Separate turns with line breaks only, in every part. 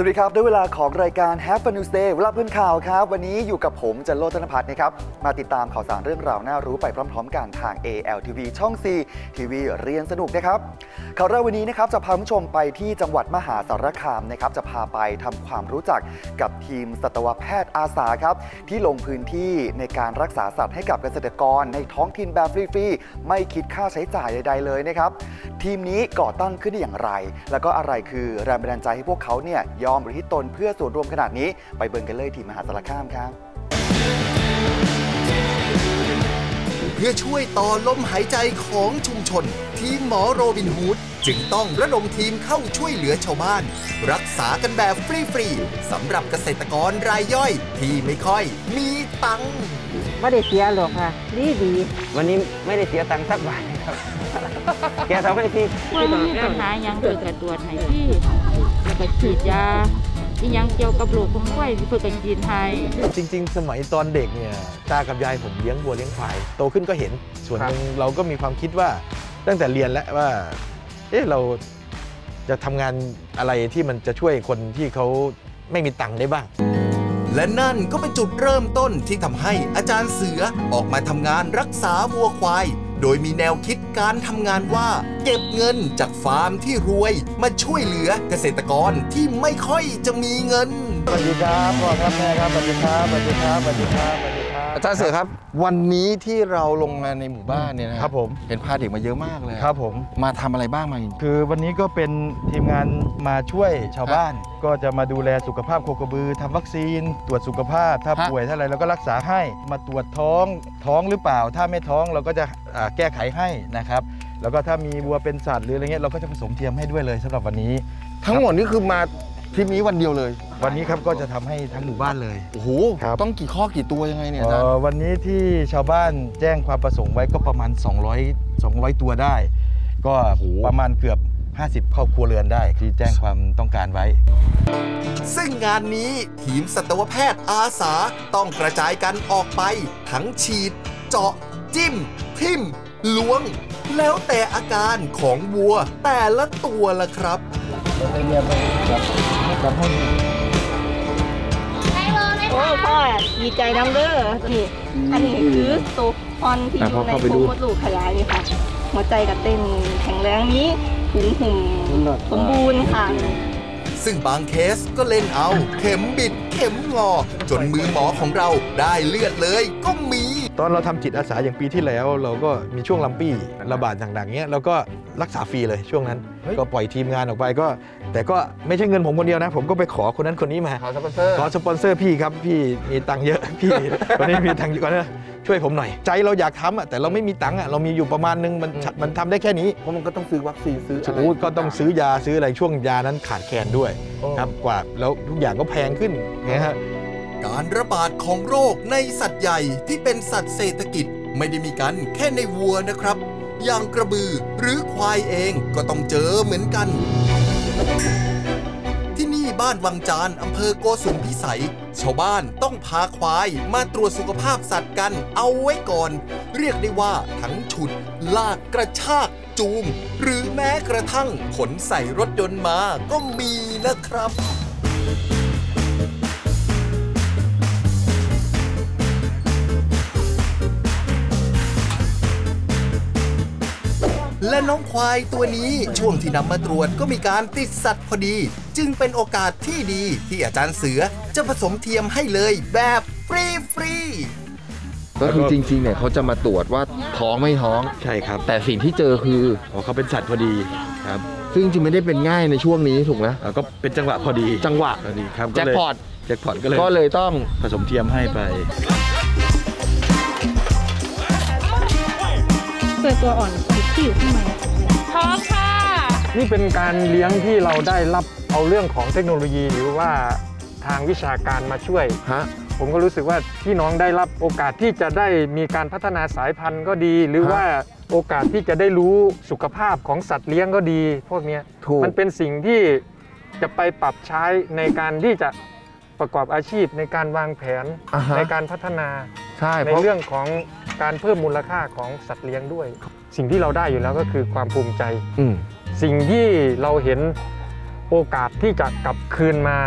สวัสดีครับด้วยเวลาของรายการ Have a News Day เวลาเพื่อนข่าวครับ วันนี้อยู่กับผมจันโลธนพัฒน์นะครับ มาติดตามข่าวสารเรื่องราวน่ารู้ไปพร้อม ๆ กันทาง ALTV ช่อง 4 ทีวีเรียนสนุกนะครับ ข่าวแรกวันนี้นะครับจะพาผู้ชมไปที่จังหวัดมหาสารคามนะครับ จะพาไปทำความรู้จักกับทีมสัตวแพทย์อาสาครับ ที่ลงพื้นที่ในการรักษาสัตว์ให้กับเกษตรกร ในท้องถิ่นแบบฟรีๆไม่คิดค่าใช้จ่ายใดๆเลยนะครับทีมนี้ก่อตั้งขึ้นได้อย่างไร แล้วก็อะไรคือแรงบันดาลใจให้พวกเขาเนี่ยอมบริทิตตนเพื่อส่วนรวมขนาดนี้ ไปเบิ่งกันเลยทีมมหาสารคามครับ
เพื่อช่วยต่อลมหายใจของชุมชน ทีมหมอโรบินฮูดจึงต้องระดมทีมเข้าช่วยเหลือชาวบ้าน รักษากันแบบฟรีๆสำหรับเกษตรกรรายย่อย ที่ไม่ค่อยมีตังค์
ไม่ได้เสียหรอกค่ะดีดี
วันนี้ไม่ได้เสียตังค์สักบาทครับแกทำให้พี่
ว่ามันมีปัญหาหยังเกิดกับตรวจให้พี่แล้ว ก็ฉีดยาอีหยังเกี่ยวกับโรคของควายเพื่อกันกินให้
จริง ๆ สมัยตอนเด็กเนี่ยตากับยายผมเลี้ยงวัวเลี้ยงควายโตขึ้นก็เห็น ส่วนหนึ่งเราก็มีความคิดว่าตั้งแต่เรียนแล้วว่า เอ๊ะเราจะทำงานอะไรที่มันจะช่วยคนที่เขาไม่มีตังค์ได้บ้าง
และนั่นก็เป็นจุดเริ่มต้นที่ทำให้อาจารย์เสือออกมาทำงานรักษาวัวควาย โดยมีแนวคิดการทำงานว่า เก็บเงินจากฟาร์มที่รวย มาช่วยเหลือเกษตรกรที่ไม่ค่อยจะมีเงิน
สวัสดีครับพ่อครับแม่ครับสวัสดีครับสวัสดีครับสวัสดีครับ
อาจารย์เสือครับ วันนี้ที่เราลงมาในหมู่บ้านเนี่ยนะครับ
ผม
เห็นพาเด็กมาเยอะมากเลย
ครับผม
มาทำอะไรบ้างมา
คือวันนี้ก็เป็นทีมงานมาช่วยชาวบ้าน ก็จะมาดูแลสุขภาพโคกระบือทำวัคซีน ตรวจสุขภาพ ถ้า
ฮะ
ป่วยถ้าอะไรเราก็รักษาให้มาตรวจท้องท้องหรือเปล่า ถ้าไม่ท้องเราก็จะอ่าแก้ไขให้นะครับแล้วก็ถ้ามีวัวเป็นสัตว์หรืออะไรเงี้ยเราก็จะผสมเทียมให้ด้วยเลยสำหรับวันนี้
ทั้งหมดนี่คือมา ทริปนี้วันเดียวเลย
วันนี้ครับก็จะทำให้ทั้งหมู่บ้านเลย
โอ้โห
ครับ
ต้องกี่ข้อกี่ตัวยังไงเนี่ยอาจาร
เอ่
ย์
อวันนี้ที่ชาวบ้านแจ้งความประสงค์ไว้ก็ประมาณ 200 200 ตัวได้ ก็ประมาณเกือบ 50 ครอบครัวเรือนได้ที่แจ้งความต้องการไว้
ซึ่งงานนี้ทีมสัตวแพทย์อาสาต้องกระจายกันออกไป ทั้งฉีด เจาะ จิ้ม ทิ่ม ล้วง แล้วแต่อาการของวัวแต่ละตัวละครับ
โอ้พ่อดีใจน้ำเด้อนี่อันนี้คือตัวพอนที่อยู่ในโครงมดลูกขยายนี่ค่ะ หัวใจกับเต้นแข็งแรงนี้ถุงหุ่มสมบูรณ์ค่ะ
ซึ่งบางเคสก็เล่นเอา เข็มบิด เข็มงอ จนมือหมอของเราได้เลือดเลยก็มี
ตอนเราทำจิตอาสาอย่างปีที่แล้ว เราก็มีช่วงลำปี้ระบาดต่างๆเงี้ยเราก็รักษาฟรีเลยช่วงนั้น ก็ปล่อยทีมงานออกไปก็ แต่ก็ไม่ใช่เงินผมคนเดียวนะ ผมก็ไปขอคนนั้นคนนี้มา
ขอสปอนเซอร์
ขอสปอนเซอร์พี่ครับ พี่มีตังค์เยอะพี่วันนี้มีตังค์เยอะก่อนนะช่วยผมหน่อย ใจเราอยากทำอะแต่เราไม่มีตังค์อะเรามีอยู่ประมาณนึงมันมันทำได้แค่นี้
เพราะมันก็ต้องซื้อวัคซีนซื้ออะไร
โอ้ก็ต้องซื้อยาซื้ออะไรช่วงยานั้นขาดแคลนด้วย
โอ้
ครับกว่าแล้วทุกอย่างก็แพงขึ้นนะฮะ
การระบาดของโรคในสัตว์ใหญ่ที่เป็นสัตว์เศรษฐกิจไม่ได้มีกันแค่ในวัวนะครับ อย่างกระบือหรือควายเองก็ต้องเจอเหมือนกัน ที่นี่บ้านวังจานอำเภอโกสุมพิสัย ชาวบ้านต้องพาควายมาตรวจสุขภาพสัตว์กันเอาไว้ก่อน เรียกได้ว่าทั้งฉุด ลากกระชากจูง หรือแม้กระทั่งขนใส่รถยนต์มาก็มีนะครับ และน้องควายตัวนี้ช่วงที่นำมาตรวจก็มีการติดสัตว์พอดี จึงเป็นโอกาสที่ดีที่อาจารย์เสือจะผสมเทียมให้เลยแบบฟรีฟรีๆ
ก็คือจริงๆ เนี่ยเขาจะมาตรวจว่าท้องไม่ท้อง
ใช่ครับ
แต่สิ่งที่เจอคือ
อ๋อเขาเป็นสัตว์พอดีครับ
ซึ่งจริงๆไม่ได้เป็นง่ายในช่วงนี้ถูกไหม
แล้วก็เป็นจังหวะพอดี
จังหวะ
พอดีครับ
แจ็คพอต
แจ็คพอตก็เลย
ก็เลยต้อง
ผสมเทียมให้ไป
เกิดตัวอ่อน ที่อยู่ข้างในพร้อมค่ะ
นี่เป็นการเลี้ยงที่เราได้รับเอาเรื่องของเทคโนโลยีหรือว่าทางวิชาการมาช่วย
ฮะ
ผมก็รู้สึกว่าพี่น้องได้รับโอกาสที่จะได้มีการพัฒนาสายพันธุ์ก็ดี หรือ
ฮะ
ว่าโอกาสที่จะได้รู้สุขภาพของสัตว์เลี้ยงก็ดี พวกเนี้ย
ถูก
มันเป็นสิ่งที่จะไปปรับใช้ในการที่จะประกอบอาชีพในการวางแผน
อ่าฮะ
ในการพัฒนา
ใช่
ใน
เพราะ
เรื่องของ การเพิ่มมูลค่าของสัตว์เลี้ยงด้วย สิ่งที่เราได้อยู่แล้วก็คือความภูมิใจ
อืม
สิ่งที่เราเห็นโอกาสที่จะกลับคืนมา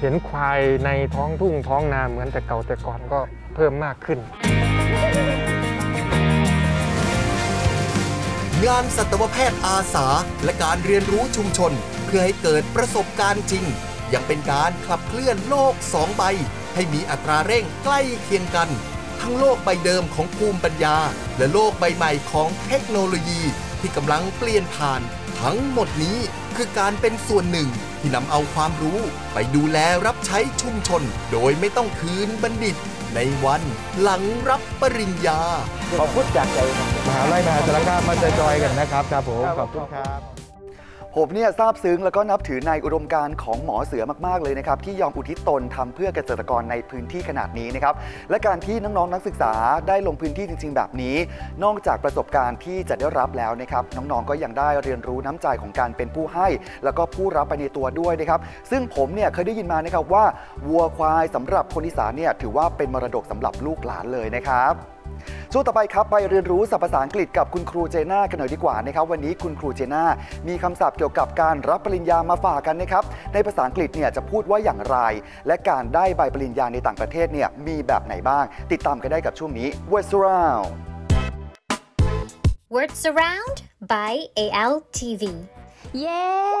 เห็นควายในท้องทุ่งท้องนาเหมือนแต่เก่าแต่ก่อนก็เพิ่มมากขึ้น
งานสัตวแพทย์อาสาและการเรียนรู้ชุมชน เพื่อให้เกิดประสบการณ์จริง ยังเป็นการขับเคลื่อนโลกสองใบ ให้มีอัตราเร่งใกล้เคียงกัน ทั้งโลกใบเดิมของภูมิปัญญา และโลกใบใหม่ของเทคโนโลยีที่กำลังเปลี่ยนผ่าน ทั้งหมดนี้คือการเป็นส่วนหนึ่งที่นำเอาความรู้ไปดูแลรับใช้ชุมชน โดยไม่ต้องคืนบัณฑิต ในวันหลังรับปริญญา
ขอบคุณจากใจมหาลัยมหาสารคามมาจอยกันนะครับครับผมขอบคุณครับ
ผมเนี่ยซาบซึ้งแล้วก็นับถือในอุดมการณ์ของหมอเสือมากๆเลยนะครับที่ยอมอุทิศตนทำเพื่อเกษตรกรในพื้นที่ขนาดนี้นะครับและการที่น้องๆนักศึกษาได้ลงพื้นที่จริง ๆ แบบนี้ นอกจากประสบการณ์ที่จะได้รับแล้วนะครับน้องๆก็ยังได้เรียนรู้น้ำใจของการเป็นผู้ให้ แล้วก็ผู้รับไปในตัวด้วยนะครับซึ่งผมเนี่ยเคยได้ยินมานะครับว่าวัวควายสำหรับคนอีสานเนี่ยถือว่าเป็นมรดกสำหรับลูกหลานเลยนะครับ ช่วงต่อไปครับไปเรียนรู้ศัพท์ภาษาอังกฤษกับคุณครูเจน่ากันหน่อยดีกว่านะครับวันนี้คุณครูเจน่ามีคำศัพท์เกี่ยวกับการรับปริญญามาฝากกันนะครับในภาษาอังกฤษเนี่ยจะพูดว่าอย่างไร และการได้ใบปริญญาในต่างประเทศเนี่ยมีแบบไหนบ้าง ติดตามกันได้กับช่วงนี้ What's Around
Words Around by ALTV
เย้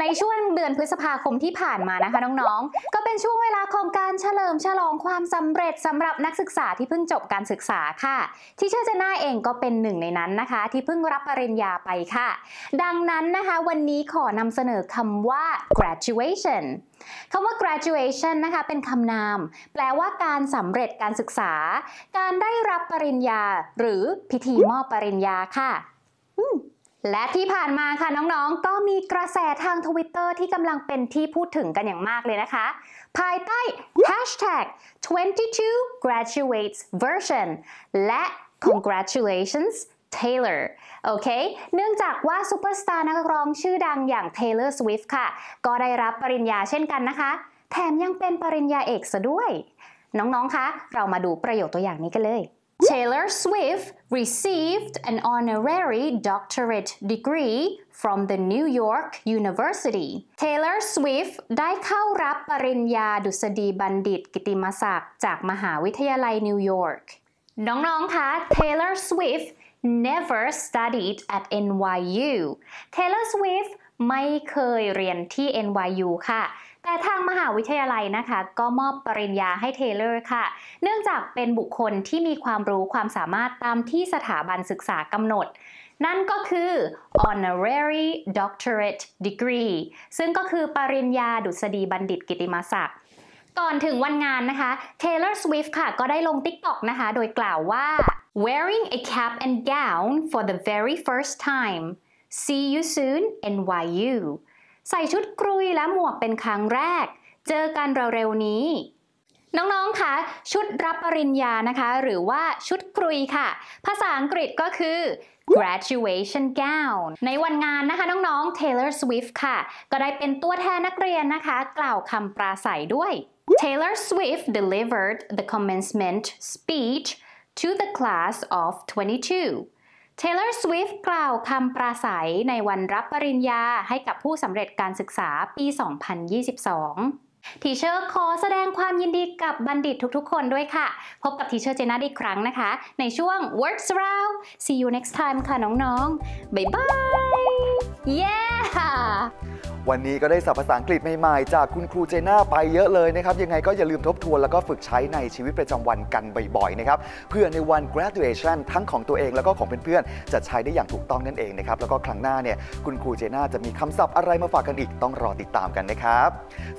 ในช่วงเดือนพฤษภาคมที่ผ่านมานะคะน้องๆ ก็เป็นช่วงเวลาของการเฉลิมฉลองความสำเร็จสำหรับนักศึกษาที่เพิ่งจบการศึกษาค่ะ ที่เชื่อเจน่าเองก็เป็นหนึ่งในนั้นนะคะ ที่เพิ่งรับปริญญาไปค่ะ ดังนั้นนะคะวันนี้ขอนำเสนอคำว่า graduation คำว่า graduation นะคะเป็นคำนาม แปลว่าการสำเร็จการศึกษา การได้รับปริญญา หรือพิธีมอบปริญญาค่ะ อืม และที่ผ่านมาค่ะน้องๆ ก็มีกระแสทางทวิตเตอร์ที่กำลังเป็นที่พูดถึงกันอย่างมากเลยนะคะ ภายใต้ hashtag 22 graduates version และ congratulations Taylor โอเค เนื่องจากว่าซูเปอร์สตาร์นักร้องชื่อดังอย่าง Taylor Swift ค่ะ ก็ได้รับปริญญาเช่นกันนะคะ แถมยังเป็นปริญญาเอกซะด้วย น้องๆ คะ เรามาดูประโยคตัวอย่างนี้กันเลย Taylor Swift received an honorary doctorate degree from the New York University. Taylor Swift ได้เข้ารับปริญญาดุษฎีบัณฑิตกิติมศักดิ์จากมหาวิทยาลัยนิวยอร์ก น้องๆ คะ Taylor Swift never studied at NYU Taylor Swift ไม่เคยเรียนที่ NYU ค่ะ แต่ทางมหาวิทยาลัยนะคะ ก็มอบปริญญาให้เทเลอร์ค่ะ เนื่องจากเป็นบุคคลที่มีความรู้ความสามารถตามที่สถาบันศึกษากำหนด นั่นก็คือ honorary doctorate degree ซึ่งก็คือปริญญาดุษฎีบัณฑิตกิติมศักดิ์ก่อนถึงวันงานนะคะ Taylor Swift ค่ะ ก็ได้ลง TikTok นะคะ โดยกล่าวว่า wearing a cap and gown for the very first time see you soon NYU ใส่ชุดกรุยและหมวกเป็นครั้งแรก เจอกันเร็วๆนี้ น้องๆ คะ ชุดรับปริญญานะคะ หรือว่าชุดกรุยค่ะ ภาษาอังกฤษก็คือ graduation gown ในวันงานนะคะน้องๆ Taylor Swift ค่ะ ก็ได้เป็นตัวแทนนักเรียนนะคะ กล่าวคำปราศรัยด้วย Taylor Swift delivered the commencement speech to the class of 22 Taylor Swift กล่าวคำปราศัยในวันรับปริญญาให้กับผู้สำเร็จการศึกษาปี 2022 teacher ขอแสดงความยินดีกับบัณฑิตทุกๆ คนด้วยค่ะ พบกับ teacher เจน่าอีกครั้งนะคะ ในช่วง Words Round see you next time ค่ะน้องๆ บ๊ายบาย yeah
วันนี้ก็ได้ศัพท์ภาษาอังกฤษใหม่ๆ จากคุณครูเจน่าไปเยอะเลยนะครับ ยังไงก็อย่าลืมทบทวนแล้วก็ฝึกใช้ในชีวิตประจำวันกันบ่อยๆนะครับเพื่อในวัน graduation ทั้งของตัวเองแล้วก็ของเพื่อนๆ จะใช้ได้อย่างถูกต้องนั่นเองนะครับ แล้วก็ครั้งหน้าเนี่ยคุณครูเจน่าจะมีคำศัพท์อะไรมาฝากกันอีกต้องรอติดตามกันนะครับ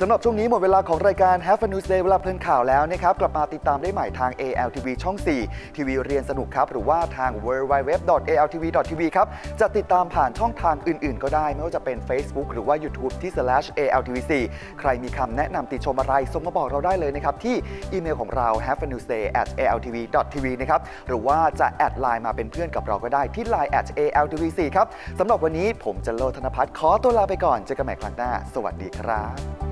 สำหรับช่วงนี้หมดเวลาของรายการ Have a News Day เวลาเพลินข่าวแล้วนะครับกลับมาติดตามได้ใหม่ทาง ALTV ช่อง 4 ทีวีเรียนสนุกครับหรือว่าทาง www.altv.tv ครับจะติดตามผ่านช่องทางอื่น ๆ ก็ได้ไม่ว่าจะเป็น Facebook หรือว่า YouTube ที่ slash ALTV4 ใครมีคำแนะนำติชมอะไรส่งมาบอกเราได้เลยนะครับ ที่อีเมลของเรา have a news day at altv.tv นะครับ หรือว่าจะแอดไลน์มาเป็นเพื่อนกับเราก็ได้ที่ line at altv4 ครับสำหรับวันนี้ผมจะโลธนพัฒน์ขอตัวลาไปก่อนเจอกันใหม่ครั้งหน้า สวัสดีครับ